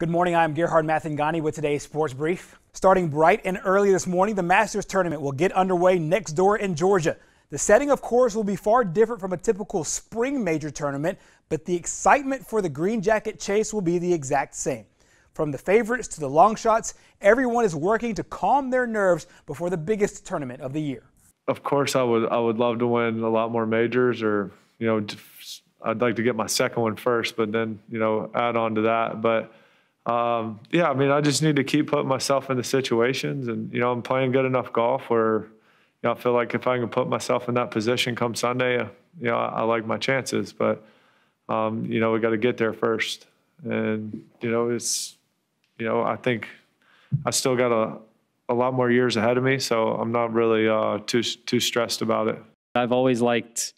Good morning. I'm Gerhard Mathangani with today's sports brief. Starting bright and early this morning, the Masters tournament will get underway next door in Georgia. The setting, of course, will be far different from a typical spring major tournament, but the excitement for the Green Jacket chase will be the exact same. From the favorites to the long shots, everyone is working to calm their nerves before the biggest tournament of the year. Of course, I would I would love to win a lot more majors, or you know, I'd like to get my second one first, but then you know, add on to that. But um, yeah, I mean, I just need to keep putting myself in the situations, and you know, I'm playing good enough golf where you know I feel like if I can put myself in that position come Sunday, uh, you know, I, I, like my chances. But um, you know, we got to get there first, and you know, it's you know, I think I still got a a lot more years ahead of me, so I'm not really uh, too too stressed about it. I've always liked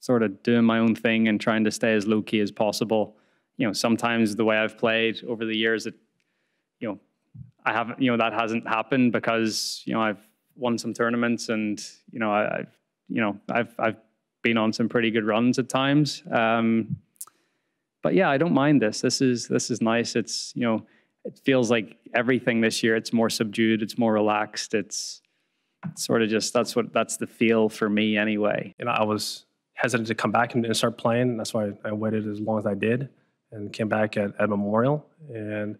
sort of doing my own thing and trying to stay as low key as possible you know, sometimes the way I've played over the years, it, you know, I haven't, you know, that hasn't happened because, you know, I've won some tournaments and, you know, I, have you know, I've, I've been on some pretty good runs at times. Um, but yeah, I don't mind this. This is, this is nice. It's, you know, it feels like everything this year, it's more subdued. It's more relaxed. It's, sort of just, that's what, that's the feel for me anyway. And I was hesitant to come back and start playing. That's why I waited as long as I did and came back at, at Memorial. And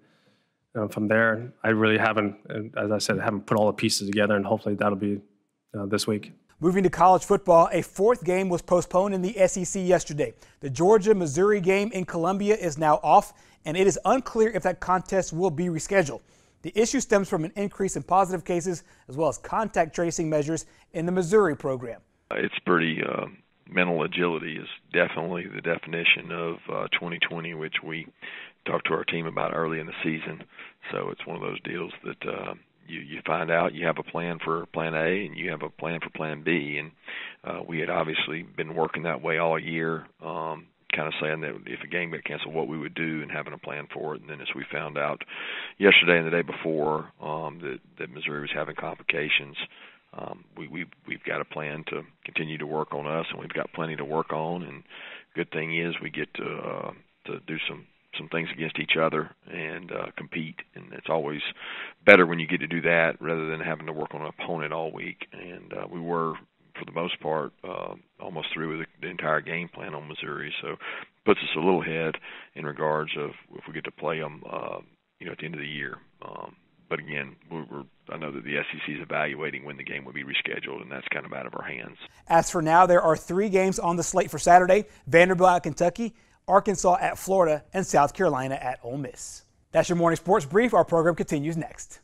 from there, I really haven't, as I said, haven't put all the pieces together, and hopefully that'll be uh, this week. Moving to college football, a fourth game was postponed in the SEC yesterday. The Georgia Missouri game in Columbia is now off, and it is unclear if that contest will be rescheduled. The issue stems from an increase in positive cases as well as contact tracing measures in the Missouri program. It's pretty uh, mental agility is definitely the definition of uh, 2020, which we talked to our team about early in the season. So it's one of those deals that uh, you you find out you have a plan for Plan A and you have a plan for Plan B, and uh, we had obviously been working that way all year. Um, kind of saying that if a game got canceled, what we would do and having a plan for it. And then as we found out yesterday and the day before um, that, that Missouri was having complications, um, we, we've we've got a plan to continue to work on us, and we've got plenty to work on. And good thing is we get to uh, to do some some things against each other and uh, compete, and it's always better when you get to do that rather than having to work on an opponent all week. And uh, we were, for the most part, uh, almost through with the, the entire game plan on Missouri, so puts us a little ahead in regards of if we get to play them, uh, you know, at the end of the year. Um, but again, we're, I know that the SEC is evaluating when the game will be rescheduled, and that's kind of out of our hands. As for now, there are three games on the slate for Saturday Vanderbilt at Kentucky, Arkansas at Florida, and South Carolina at Ole Miss. That's your morning sports brief. Our program continues next.